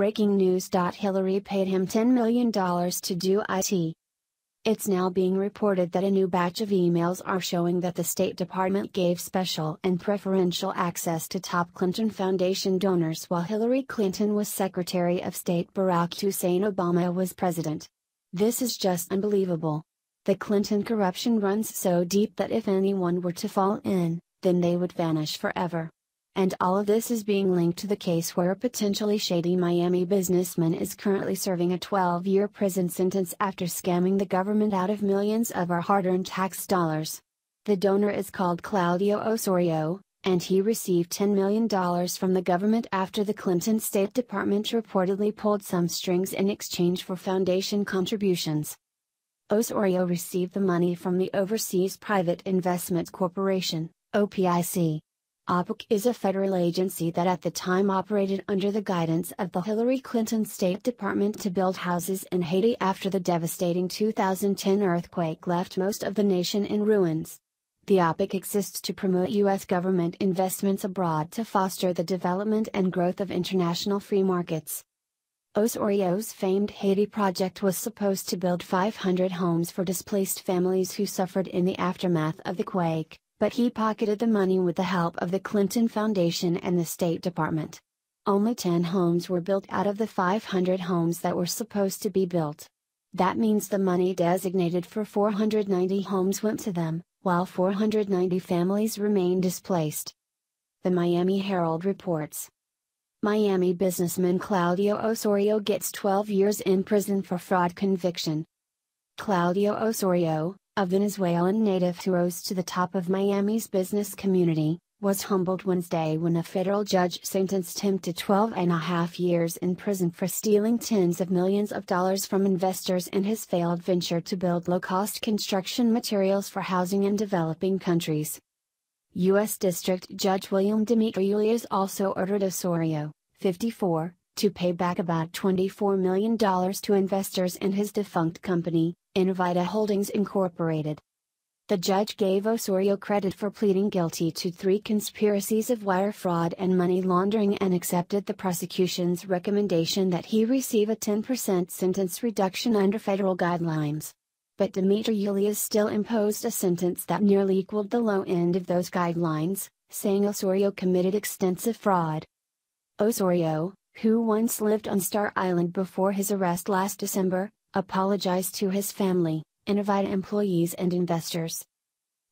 Breaking news. Hillary paid him $10 million to do IT. It's now being reported that a new batch of emails are showing that the State Department gave special and preferential access to top Clinton Foundation donors while Hillary Clinton was Secretary of State Barack Hussein Obama was president. This is just unbelievable. The Clinton corruption runs so deep that if anyone were to fall in, then they would vanish forever. And all of this is being linked to the case where a potentially shady Miami businessman is currently serving a 12 year prison sentence after scamming the government out of millions of our hard earned tax dollars. The donor is called Claudio Osorio, and he received $10 million from the government after the Clinton State Department reportedly pulled some strings in exchange for foundation contributions. Osorio received the money from the Overseas Private Investment Corporation, OPIC. OPIC is a federal agency that at the time operated under the guidance of the Hillary Clinton State Department to build houses in Haiti after the devastating 2010 earthquake left most of the nation in ruins. The OPIC exists to promote U.S. government investments abroad to foster the development and growth of international free markets. Osorio's famed Haiti project was supposed to build 500 homes for displaced families who suffered in the aftermath of the quake but he pocketed the money with the help of the Clinton Foundation and the State Department. Only 10 homes were built out of the 500 homes that were supposed to be built. That means the money designated for 490 homes went to them, while 490 families remain displaced. The Miami Herald reports. Miami businessman Claudio Osorio gets 12 years in prison for fraud conviction. Claudio Osorio, a Venezuelan native who rose to the top of Miami's business community, was humbled Wednesday when a federal judge sentenced him to 12 and a half years in prison for stealing tens of millions of dollars from investors in his failed venture to build low cost construction materials for housing in developing countries. U.S. District Judge William Dimitrouleas also ordered Osorio, 54, to pay back about $24 million to investors in his defunct company, Innovida Holdings Incorporated. The judge gave Osorio credit for pleading guilty to three conspiracies of wire fraud and money laundering and accepted the prosecution's recommendation that he receive a 10% sentence reduction under federal guidelines. But Dimitrouleas still imposed a sentence that nearly equaled the low end of those guidelines, saying Osorio committed extensive fraud. Osorio, who once lived on Star Island before his arrest last December, apologized to his family, Innovida employees and investors.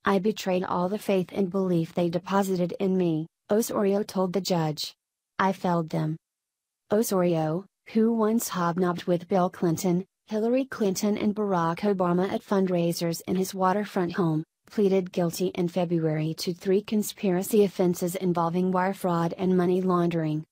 I betrayed all the faith and belief they deposited in me, Osorio told the judge. I failed them. Osorio, who once hobnobbed with Bill Clinton, Hillary Clinton and Barack Obama at fundraisers in his waterfront home, pleaded guilty in February to three conspiracy offenses involving wire fraud and money laundering.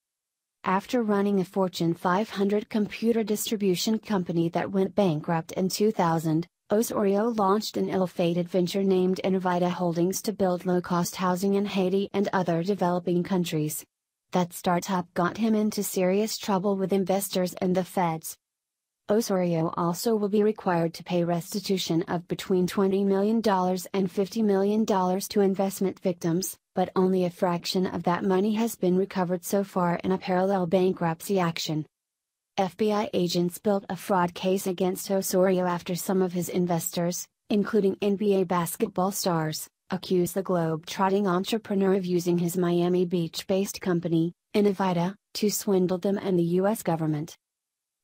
After running a Fortune 500 computer distribution company that went bankrupt in 2000, Osorio launched an ill-fated venture named Innovida Holdings to build low-cost housing in Haiti and other developing countries. That startup got him into serious trouble with investors and the feds. Osorio also will be required to pay restitution of between $20 million and $50 million to investment victims, but only a fraction of that money has been recovered so far in a parallel bankruptcy action. FBI agents built a fraud case against Osorio after some of his investors, including NBA basketball stars, accused the globe-trotting entrepreneur of using his Miami Beach-based company, Innovida, to swindle them and the U.S. government.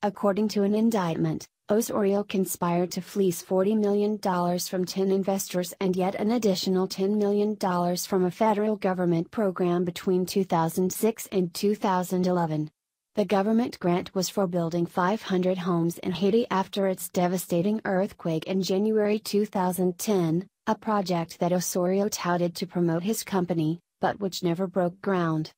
According to an indictment, Osorio conspired to fleece $40 million from 10 investors and yet an additional $10 million from a federal government program between 2006 and 2011. The government grant was for building 500 homes in Haiti after its devastating earthquake in January 2010, a project that Osorio touted to promote his company, but which never broke ground.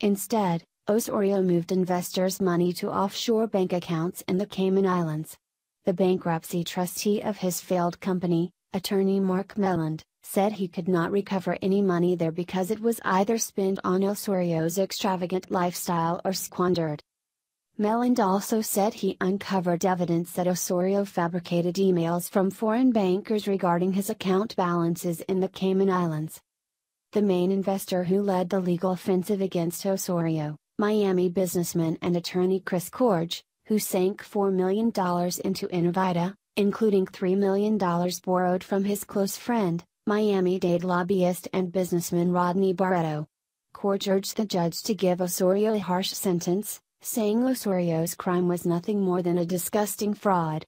Instead, Osorio moved investors' money to offshore bank accounts in the Cayman Islands. The bankruptcy trustee of his failed company, attorney Mark Meland, said he could not recover any money there because it was either spent on Osorio's extravagant lifestyle or squandered. Meland also said he uncovered evidence that Osorio fabricated emails from foreign bankers regarding his account balances in the Cayman Islands. The main investor who led the legal offensive against Osorio, Miami businessman and attorney Chris Korge, who sank $4 million into Innovida, including $3 million borrowed from his close friend, Miami Dade lobbyist and businessman Rodney Barreto. Korge urged the judge to give Osorio a harsh sentence, saying Osorio's crime was nothing more than a disgusting fraud.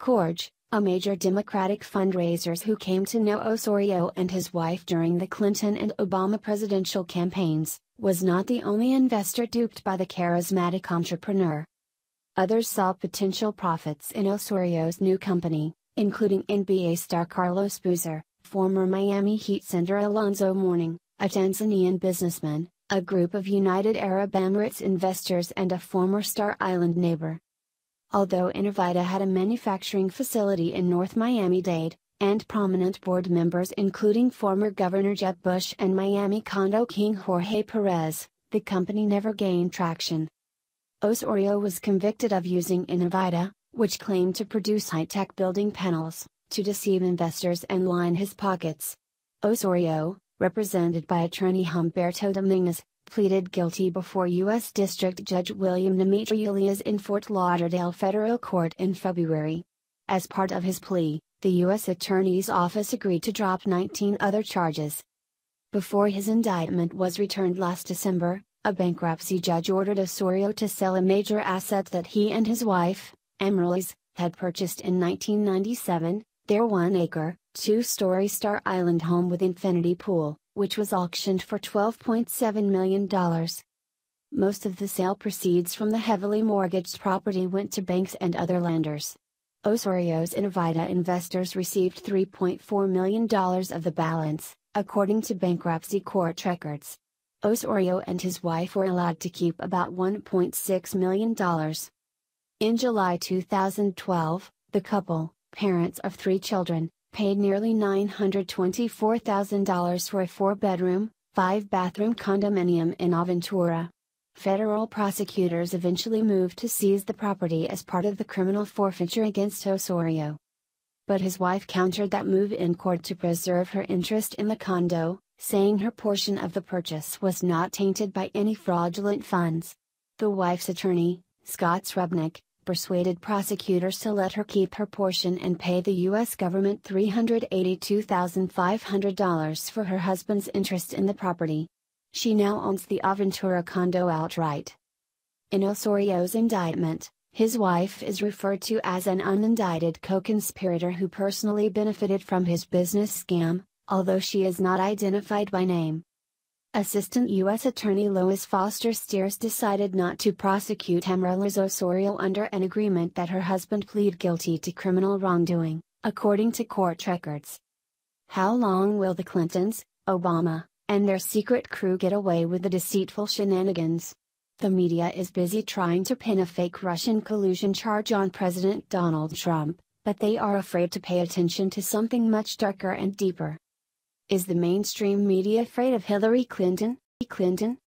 Korge, a major Democratic fundraisers who came to know Osorio and his wife during the Clinton and Obama presidential campaigns, was not the only investor duped by the charismatic entrepreneur. Others saw potential profits in Osorio's new company, including NBA star Carlos Boozer, former Miami Heat center Alonzo Mourning, a Tanzanian businessman, a group of United Arab Emirates investors and a former Star Island neighbor. Although Innovida had a manufacturing facility in North Miami-Dade, and prominent board members including former Governor Jeb Bush and Miami condo king Jorge Perez, the company never gained traction. Osorio was convicted of using Innovida, which claimed to produce high-tech building panels, to deceive investors and line his pockets. Osorio, represented by attorney Humberto Dominguez, pleaded guilty before U.S. District Judge William Dimitrouleas in Fort Lauderdale Federal Court in February. As part of his plea, the U.S. Attorney's Office agreed to drop 19 other charges. Before his indictment was returned last December, a bankruptcy judge ordered Osorio to sell a major asset that he and his wife, Amaryllis, had purchased in 1997, their one acre, two story Star Island home with infinity pool, which was auctioned for $12.7 million. Most of the sale proceeds from the heavily mortgaged property went to banks and other lenders. Osorio's Innovida investors received $3.4 million of the balance, according to bankruptcy court records. Osorio and his wife were allowed to keep about $1.6 million. In July 2012, the couple, parents of three children, paid nearly $924,000 for a four bedroom, five bathroom condominium in Aventura. Federal prosecutors eventually moved to seize the property as part of the criminal forfeiture against Osorio. But his wife countered that move in court to preserve her interest in the condo, saying her portion of the purchase was not tainted by any fraudulent funds. The wife's attorney, Scott Srebnick, persuaded prosecutors to let her keep her portion and pay the U.S. government $382,500 for her husband's interest in the property. She now owns the Aventura condo outright. In Osorio's indictment, his wife is referred to as an unindicted co conspirator who personally benefited from his business scam, although she is not identified by name. Assistant U.S. Attorney Lois Foster Steers decided not to prosecute Amaryllis Osorio under an agreement that her husband plead guilty to criminal wrongdoing, according to court records. How long will the Clintons, Obama, and their secret crew get away with the deceitful shenanigans? The media is busy trying to pin a fake Russian collusion charge on President Donald Trump, but they are afraid to pay attention to something much darker and deeper. Is the mainstream media afraid of Hillary Clinton? Clinton,